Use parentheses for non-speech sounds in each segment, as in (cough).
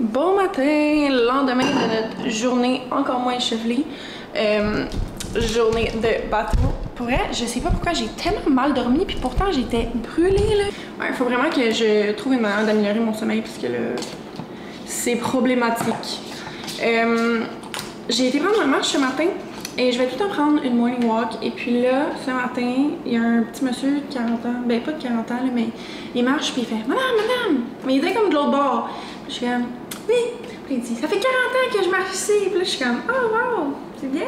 Bon matin, lendemain de notre journée encore moins échevelée. Euh, journée de bateau. Pour vrai, je sais pas pourquoi j'ai tellement mal dormi, puis pourtant j'étais brûlée là. Ouais, faut vraiment que je trouve une manière d'améliorer mon sommeil, parce que là, c'est problématique. Euh, j'ai été prendre ma marche ce matin, et je vais tout temps prendre une morning walk. Et puis là, ce matin, il y a un petit monsieur de 40 ans, ben pas de 40 ans, mais il marche puis il fait Madame, madame! Mais il était comme de l'autre bord. Je suis Oui! Puis dit Ça fait 40 ans que je marche ici. Puis là, je suis comme Oh wow! C'est bien!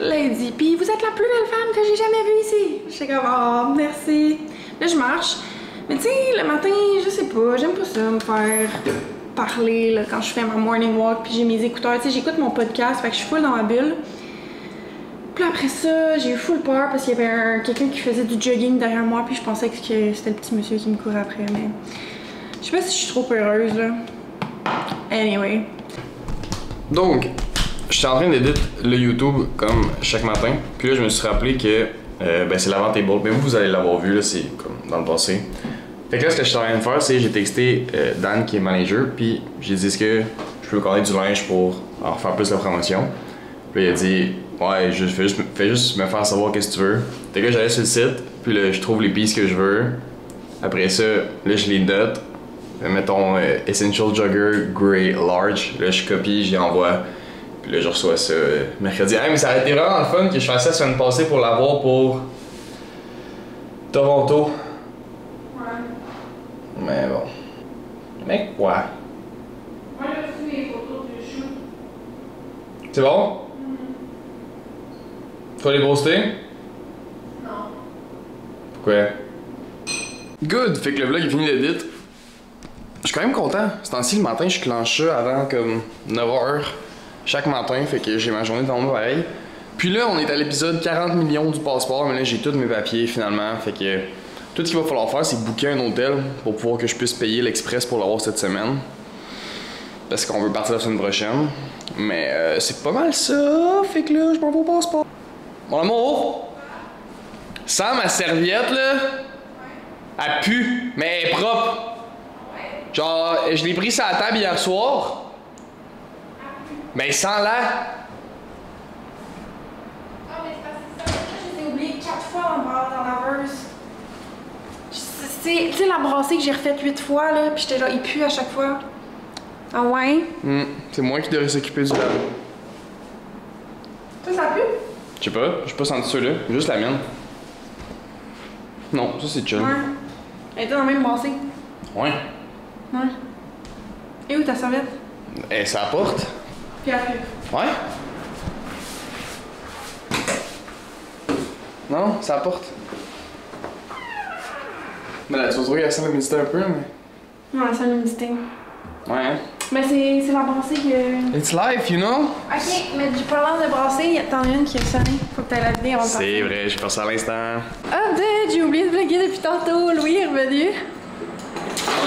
Là, il dit Puis vous êtes la plus belle femme que j'ai jamais vue ici. Je suis comme Oh, merci! Là, je marche. Mais tu sais, le matin, je sais pas, j'aime pas ça, me faire parler là, quand je fais ma morning walk puis j'ai mes écouteurs. Tu sais, j'écoute mon podcast, fait que je suis full dans ma bulle. Puis après ça, j'ai eu full peur parce qu'il y avait un- quelqu'un qui faisait du jogging derrière moi, puis je pensais que c'était le petit monsieur qui me courait après, mais je sais pas si je suis trop heureuse là. Anyway. Donc, j'étais en train d'éditer le YouTube comme chaque matin. Puis là, je me suis rappelé que euh, ben, c'est l'avant table. Mais vous, vous allez l'avoir vu, là, c'est comme dans le passé. Fait que là, ce que je suis en train de faire, c'est j'ai texté euh, Dan qui est manager. Puis j'ai dit est-ce que je peux commander du linge pour en faire plus de promotion? Puis il a dit ouais, je fais juste, me faire savoir qu'est-ce que tu veux. Fait que j'allais sur le site. Puis là, je trouve les pieces que je veux. Après ça, là, je les note. Euh, Mettons euh, Essential Jogger Grey Large. Là, je copie, j'y envoie. Puis là, je reçois ça euh, mercredi. Hey, mais ça a été vraiment le fun que je fasse ça la semaine passée pour l'avoir pour Toronto. Mais bon. Mais quoi? Moi, j'ai reçu les photos du chou. C'est bon? Faut les poster? Non. Pourquoi? Good! Fait que le vlog est fini d'édite. Je suis quand même content. C'est ainsi le matin, je clenche ça avant comme 9h chaque matin, fait que j'ai ma journée devant moi pareil. Puis là, on est à l'épisode 40 millions du passeport, mais là j'ai tous mes papiers finalement, fait que tout ce qu'il va falloir faire, c'est booker un hôtel pour pouvoir que je puisse payer l'express pour l'avoir cette semaine. Parce qu'on veut partir la semaine prochaine. Mais euh, c'est pas mal ça, fait que là, je m'en vais au passeport. Mon amour! Sans ma serviette, là, elle pue, mais elle est propre. Genre, je l'ai pris sur la table hier soir. Mais sans la. Ah, mais c'est parce que ça, je les ai oubliés quatre fois en bas dans la laveuse. C'est, tu sais, la brassée que j'ai refaite huit fois, là, pis j'étais genre, il pue à chaque fois. Ah ouais? Hmm, c'est moi qui devrais s'occuper du lave. Toi, ça pue? Je sais pas, j'ai pas senti ceux-là, juste la mienne. Non, ça c'est chill. Ouais. Elle était dans la même brassée. Ouais. Ouais. Et où ta serviette? Et ça apporte. Puis elle pue. Ouais. Non, ça apporte. Mais là, tu vas trouver qu'elle sent l'humidité un peu, mais. Ouais, c'est l'humidité. Ouais, hein. Mais c'est, la brassée que. It's life, you know? Ok, mais du parlant de brassée, t'en as une qui a sonné. Faut que t'ailles la vider avant de C'est vrai, j'ai ça à l'instant. Ah, dude, j'ai oublié de blaguer depuis tantôt. Louis est revenu.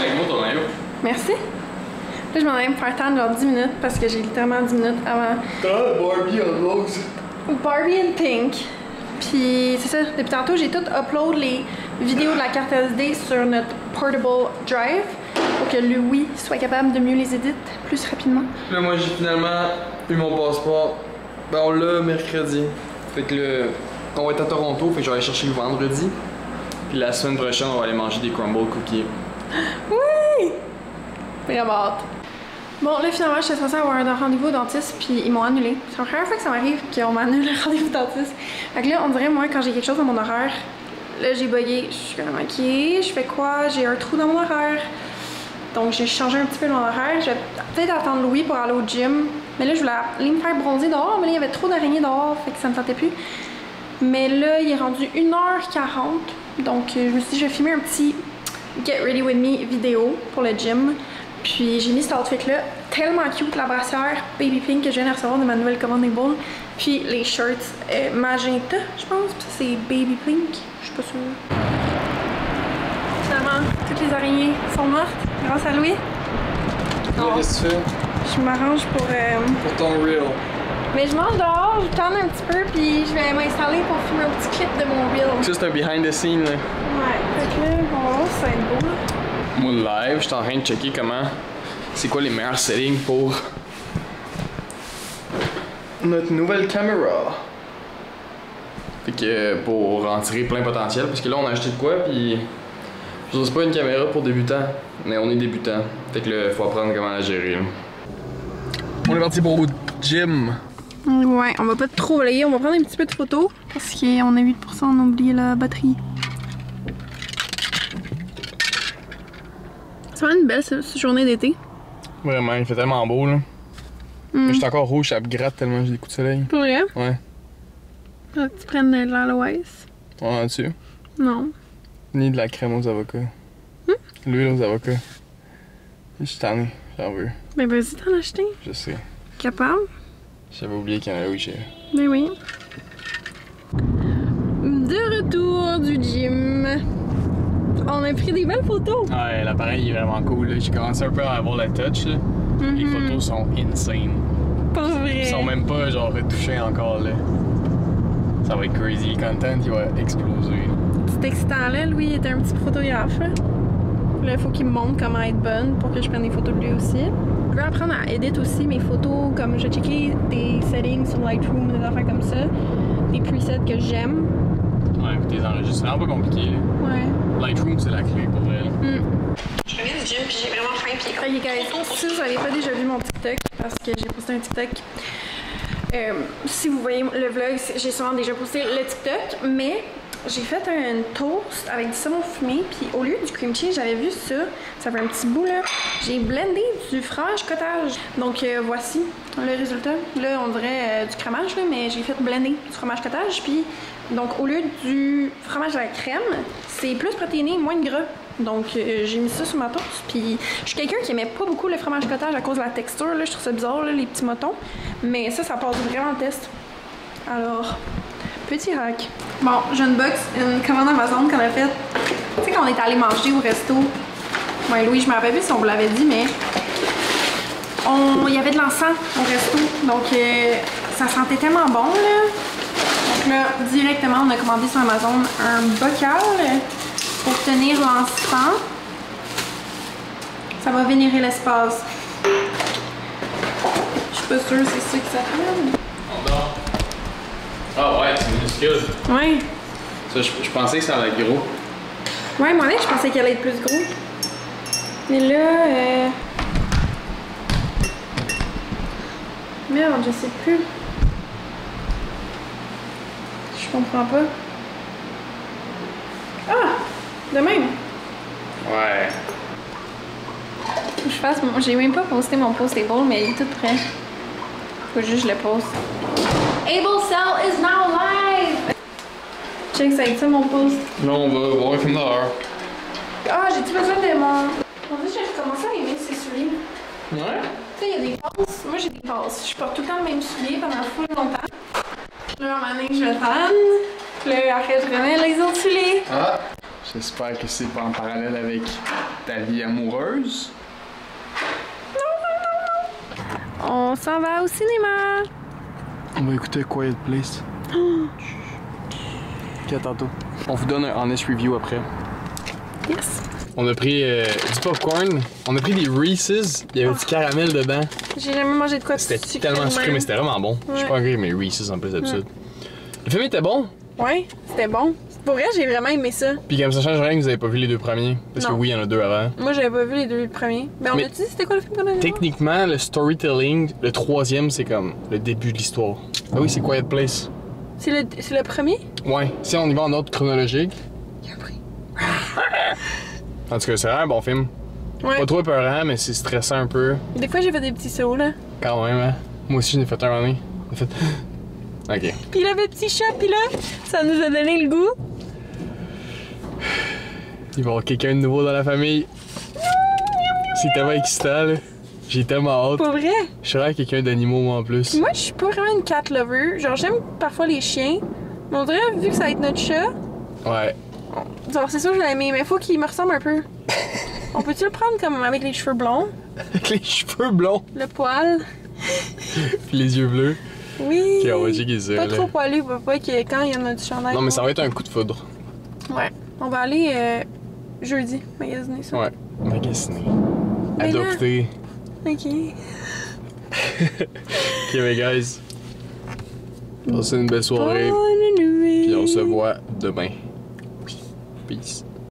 Ouais, moi ton maillot. Merci. Là, je m'en allais me faire tendre genre 10 minutes parce que j'ai littéralement 10 minutes avant T'as Barbie en rose. Barbie in Pink. Puis c'est ça, depuis tantôt, j'ai tout upload les vidéos de la carte SD sur notre portable drive pour que Louis soit capable de mieux les éditer plus rapidement. Là, moi, j'ai finalement eu mon passeport. Ben, on l'a mercredi. Fait que là, on va être à Toronto, fait que je vais aller chercher le vendredi. Puis la semaine prochaine, on va aller manger des crumble cookies. Oui! Vraiment hâte. Bon, là, finalement, j'étais censée avoir un rendez-vous dentiste, puis ils m'ont annulé. C'est la première fois que ça m'arrive qu'on m'annule le rendez-vous dentiste. Fait que là, on dirait, moi, quand j'ai quelque chose dans mon horaire, là, j'ai bugué. Je suis comme, ok, je fais quoi? J'ai un trou dans mon horaire. Donc, j'ai changé un petit peu mon horaire. Je vais peut-être attendre Louis pour aller au gym. Mais là, je voulais aller me faire bronzer dehors, mais là, il y avait trop d'araignées dehors, fait que ça me tentait plus. Mais là, il est rendu 1h40. Donc, je me suis dit, je vais filmer un petit Get Ready With Me vidéo pour le gym. Puis j'ai mis cet outfit-là, tellement cute, la brassière Baby Pink que je viens de recevoir de ma nouvelle commande Able. Puis les shirts euh, Magenta, je pense, c'est Baby Pink, je suis pas sûre. Finalement, toutes les araignées sont mortes grâce à Louis. Non, Qu'est-ce que tu fais? je m'arrange pour... euh, pour ton reel? Mais je mange dehors, je tente un petit peu, puis je vais m'installer pour filmer un petit clip de mon reel. C'est un behind the scene, là. Fait que là, on va voir si ça va être beau. Moi, live, je suis en train de checker comment c'est quoi les meilleurs settings pour notre nouvelle caméra. Fait que pour en tirer plein potentiel, parce que là on a acheté de quoi, puis c'est pas une caméra pour débutants, mais on est débutants. Fait que là, faut apprendre comment la gérer. On est parti pour le gym. Ouais, on va pas trop balayer, on va prendre un petit peu de photos parce qu'on a 8%, on a oublié la batterie. C'est vraiment une belle journée d'été. Vraiment, il fait tellement beau là. Mm. Je suis encore rouge, ça me gratte tellement j'ai des coups de soleil. Pour vrai? Ouais. Tu prennes de l'aloès? On en a dessus? Non. Ni de la crème aux avocats. L'huile aux avocats. Je suis tanné, j'en veux. Ben vas-y t'en acheter. Je sais. Capable? J'avais oublié qu'il y en avait, oui, j'ai. Ben oui. De retour du gym. On a pris des belles photos. Ouais, l'appareil est vraiment cool. J'ai commencé un peu à avoir la touch. Là. Les Mhm. photos sont insane. Pas vrai. Ils sont même pas genre retouchés encore là. Ça va être crazy. Le content il va exploser. C'était excitant là, Louis il était un petit photographe. Là, Là, il faut qu'il me montre comment être bonne pour que je prenne des photos de lui aussi. Je veux apprendre à edit aussi mes photos, comme je vais checker des settings sur Lightroom, des affaires comme ça, des presets que j'aime. Ouais, puis tes enregistrements, c'est vraiment pas compliqué. là. Ouais. Lightroom, c'est la clé pour vrai. là. Je reviens du gym puis j'ai vraiment faim puis Ok guys, si vous avez pas déjà vu mon TikTok, parce que j'ai posté un TikTok, euh, si vous voyez le vlog, j'ai souvent déjà posté le TikTok, mais j'ai fait un toast avec du saumon fumé, puis au lieu du cream cheese, j'avais vu ça, ça fait un petit bout là, j'ai blendé du fromage cottage. Donc euh, voici le résultat. Là, on dirait euh, du crémage, là, mais j'ai fait blender du fromage cottage, puis donc au lieu du fromage à la crème, c'est plus protéiné, moins de gras. Donc euh, j'ai mis ça sur ma toast, puis je suis quelqu'un qui aimait pas beaucoup le fromage cottage à cause de la texture, là, je trouve ça bizarre, là, les petits motons, mais ça, ça passe vraiment le test. Alors, petit hack. Bon, j'ai une box, une commande Amazon qu'on a faite. Tu sais, quand on est allé manger au resto. Ouais, Louis, je me rappelle plus si on vous l'avait dit, mais. on- Il y avait de l'encens au resto. Donc, euh, ça sentait tellement bon, là. Donc là, directement, on a commandé sur Amazon un bocal pour tenir l'encens. Ça va vénérer l'espace. Je suis pas sûre c'est ça que ça fait. Ah ouais, c'est minuscule. Ouais. Ça, je, je pensais que ça allait être gros. Ouais, moi, je pensais qu'elle allait être plus gros. Mais là, euh... Merde, je sais plus. Je comprends pas. Ah! De même. Ouais. Faut que je fasse mon... J'ai même pas posté mon postable, mais il est tout prêt. Faut juste que je le poste. Able Cell is now live! Check, ça va être ça mon post. Là, on va voir un film d'horreur. Ah, j'ai-tu besoin de mon... On dirait que j'ai recommencé à aimer ces souliers. Ouais? Tu sais, il y a des passes. Moi, j'ai des passes. Je porte tout le temps le même soulier pendant full longtemps. Là, à un moment donné, je le tanne. Puis Là, après, je remets les autres souliers. Ah! J'espère que c'est pas en parallèle avec ta vie amoureuse. On s'en va au cinéma. On va écouter Quiet Place. (gasps) Ok, à tantôt. On vous donne un honest review après. Yes. On a pris euh, du popcorn, on a pris des Reese's, il y avait du caramel dedans. J'ai jamais mangé de quoi de C'était tellement sucré, même. mais c'était vraiment bon. Je suis Ouais. pas agré, mais Reese's en plus d'habitude. Le film était bon, Ouais, c'était bon. Pour vrai, j'ai vraiment aimé ça. puis comme ça change rien que vous avez pas vu les deux premiers. Parce que oui, il y en a deux avant. Moi, j'avais pas vu les deux premiers. Mais on a-tu dit c'était quoi le film qu'on a vu? Techniquement, le storytelling, le troisième, c'est comme le début de l'histoire. Ah oui, c'est Quiet Place. C'est le, le premier? Ouais, si on y va en ordre chronologique. Il a pris. En tout cas, c'est un bon film. Ouais. Pas trop épeurant, mais c'est stressant un peu. Des fois, j'ai fait des petits sauts, là. Quand même, hein. Moi aussi, j'en ai fait un moment donné. J'ai fait. (laughs) Ok. Puis il avait petit chat, puis là, ça nous a donné le goût. Il va y avoir quelqu'un de nouveau dans la famille. C'est tellement excitant, là. J'ai tellement hâte. Pour vrai? Je serais quelqu'un d'animaux, moi, en plus. Moi, je suis pas vraiment une cat lover. Genre, j'aime parfois les chiens. Mais on dirait, vu que ça va être notre chat, Ouais. genre, c'est sûr que je l'ai aimé, mais faut qu'il me ressemble un peu. (laughs) on peut-tu le prendre comme avec les cheveux blonds, Avec les cheveux blonds, le poil? (laughs) puis les yeux bleus. Oui. Ok, on va ça, Pas là. trop poilu, pas que quand il y en a du chandail. Non, mais ça va être un coup de foudre. Ouais. On va aller euh, jeudi magasiner ça. Ouais. Magasiner. Adopter. Ok. (laughs) Ok, mais guys. Passez une belle soirée. Puis on se voit demain. Peace.